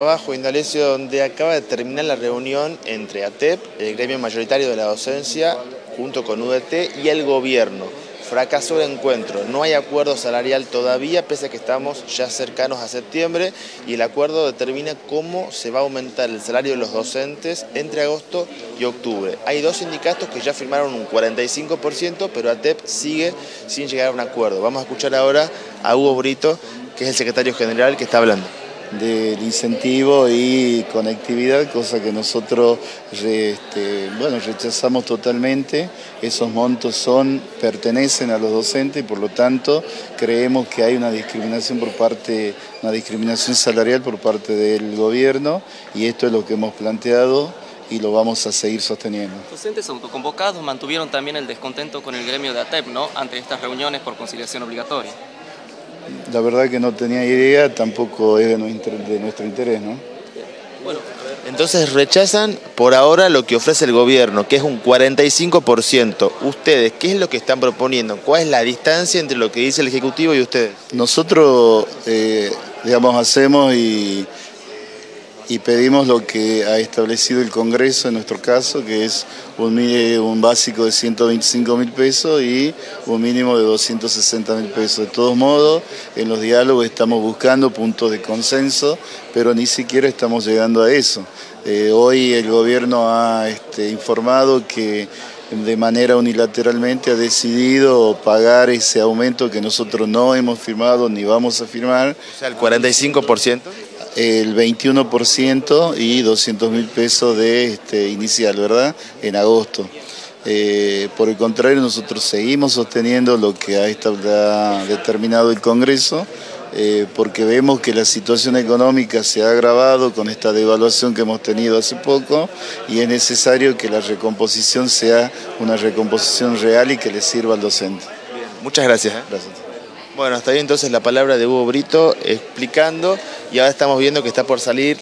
Bajo Indalecio, donde acaba de terminar la reunión entre ATEP, el gremio mayoritario de la docencia, junto con UDT y el gobierno. Fracasó el encuentro, no hay acuerdo salarial todavía, pese a que estamos ya cercanos a septiembre, y el acuerdo determina cómo se va a aumentar el salario de los docentes entre agosto y octubre. Hay dos sindicatos que ya firmaron un 45%, pero ATEP sigue sin llegar a un acuerdo. Vamos a escuchar ahora a Hugo Brito, que es el secretario general, que está hablando del incentivo y conectividad, cosa que nosotros este, rechazamos totalmente. Esos montos son, pertenecen a los docentes y por lo tanto creemos que hay una discriminación por parte, una discriminación salarial por parte del gobierno y esto es lo que hemos planteado y lo vamos a seguir sosteniendo. Docentes autoconvocados mantuvieron también el descontento con el gremio de ATEP, ¿no? Ante estas reuniones por conciliación obligatoria la verdad que no tenía idea, tampoco es de nuestro, interés, ¿no? Bueno, entonces rechazan por ahora lo que ofrece el gobierno, que es un 45%. Ustedes, ¿qué es lo que están proponiendo? ¿Cuál es la distancia entre lo que dice el Ejecutivo y ustedes? Nosotros, eh, digamos, hacemos y y pedimos lo que ha establecido el Congreso en nuestro caso, que es un, un básico de 125 mil pesos y un mínimo de 260 mil pesos. De todos modos, en los diálogos estamos buscando puntos de consenso, pero ni siquiera estamos llegando a eso. Eh, hoy el gobierno ha este, informado que de manera unilateralmente ha decidido pagar ese aumento que nosotros no hemos firmado ni vamos a firmar. O sea, el 45% el 21% y 200 mil pesos de este, inicial, ¿verdad? En agosto. Eh, por el contrario, nosotros seguimos sosteniendo lo que ha, determinado el Congreso, eh, porque vemos que la situación económica se ha agravado con esta devaluación que hemos tenido hace poco y es necesario que la recomposición sea una recomposición real y que le sirva al docente. muchas gracias. ¿eh? Gracias. Bueno, hasta ahí entonces la palabra de Hugo Brito explicando y ahora estamos viendo que está por salir